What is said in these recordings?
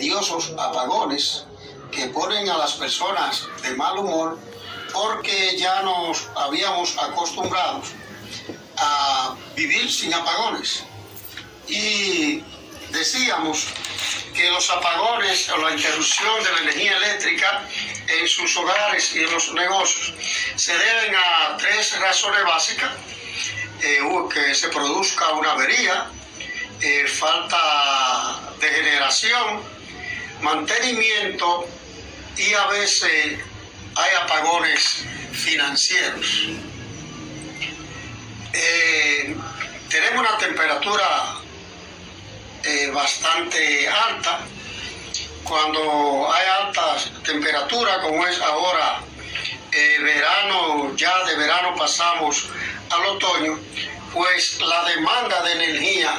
tediosos apagones que ponen a las personas de mal humor porque ya nos habíamos acostumbrado a vivir sin apagones. Y decíamos que los apagones o la interrupción de la energía eléctrica en sus hogares y en los negocios se deben a tres razones básicas. Eh, que se produzca una avería, eh, falta de generación, mantenimiento y a veces hay apagones financieros. Eh, tenemos una temperatura eh, bastante alta. Cuando hay alta temperatura, como es ahora eh, verano, ya de verano pasamos al otoño, pues la demanda de energía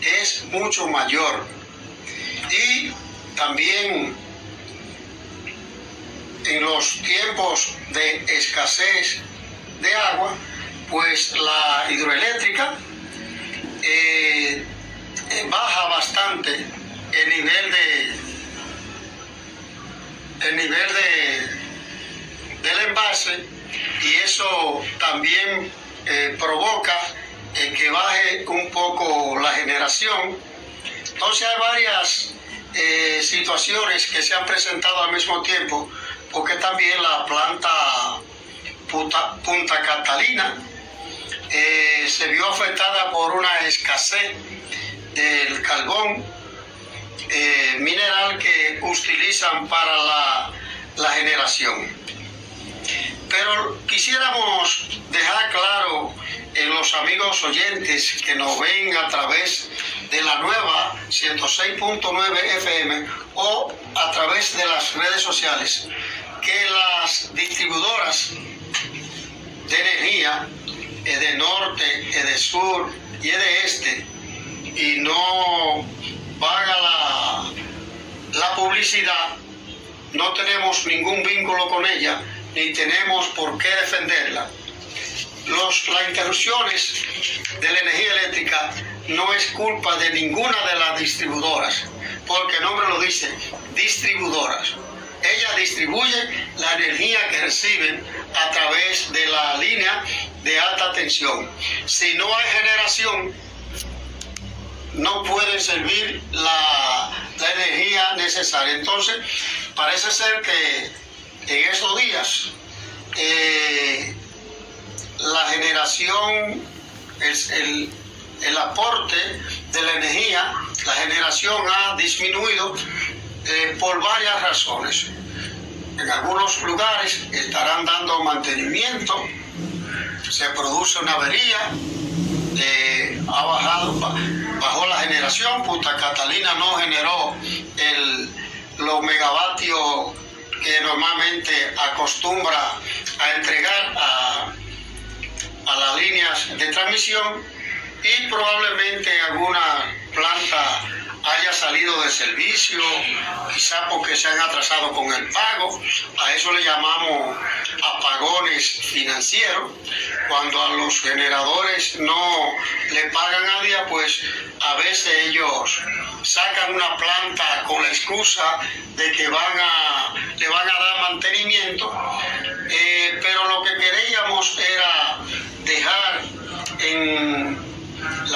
es mucho mayor. También en los tiempos de escasez de agua, pues la hidroeléctrica eh, eh, baja bastante el nivel de el nivel de del envase y eso también eh, provoca que baje un poco la generación. Entonces hay varias situaciones que se han presentado al mismo tiempo porque también la planta Punta, Catalina eh, se vio afectada por una escasez del carbón eh, mineral que utilizan para la, la generación. Pero quisiéramos dejar claro en los amigos oyentes que nos ven a través de la nueva 106.9 FM o a través de las redes sociales que las distribuidoras de energía es de norte, es de sur y es de este y no paga la, la publicidad, no tenemos ningún vínculo con ella ni tenemos por qué defenderla. Los, las interrupciones de la energía eléctrica no es culpa de ninguna de las distribuidoras, porque el nombre lo dice, distribuidoras ella distribuye la energía que reciben a través de la línea de alta tensión. Si no hay generación, no pueden servir la, energía necesaria. Entonces, parece ser que en esos días eh, la generación, el aporte de la energía, la generación ha disminuido eh, por varias razones. En algunos lugares estarán dando mantenimiento, se produce una avería, eh, ha bajado, bajó la generación, Punta Catalina no generó el, los megavatios que normalmente acostumbra a entregar a las líneas de transmisión y probablemente alguna planta haya salido de servicio, quizá porque se han atrasado con el pago. A eso le llamamos apagones financieros. Cuando a los generadores no le pagan a día, pues a veces ellos sacan una planta con la excusa de que van a, le van a dar mantenimiento. Eh, pero lo que queríamos era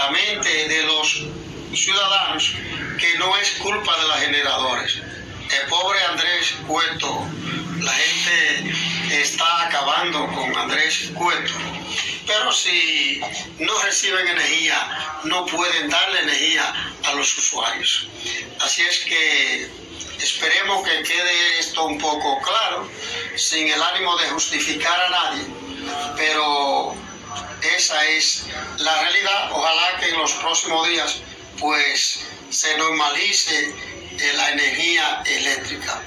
la mente de los ciudadanos que no es culpa de los generadores. El pobre Andrés Cueto, la gente está acabando con Andrés Cueto. Pero si no reciben energía, no pueden darle energía a los usuarios. Así es que esperemos que quede esto un poco claro, sin el ánimo de justificar a nadie, pero esa es la realidad. Ojalá que en los próximos días pues se normalice eh, la energía eléctrica.